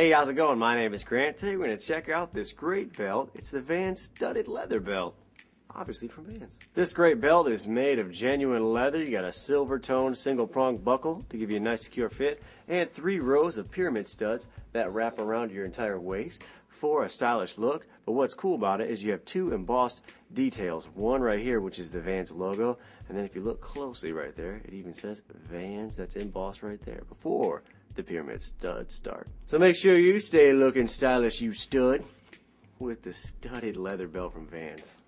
Hey, how's it going? My name is Grant. Today we're going to check out this great belt. It's the Vans studded leather belt. Obviously from Vans. This great belt is made of genuine leather. You got a silver toned single prong buckle to give you a nice secure fit and three rows of pyramid studs that wrap around your entire waist for a stylish look. But what's cool about it is you have two embossed details. One right here, which is the Vans logo. And then if you look closely right there, it even says Vans that's embossed right there before the pyramid studs start. So make sure you stay looking stylish, you stud, with the studded leather belt from Vans.